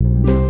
you.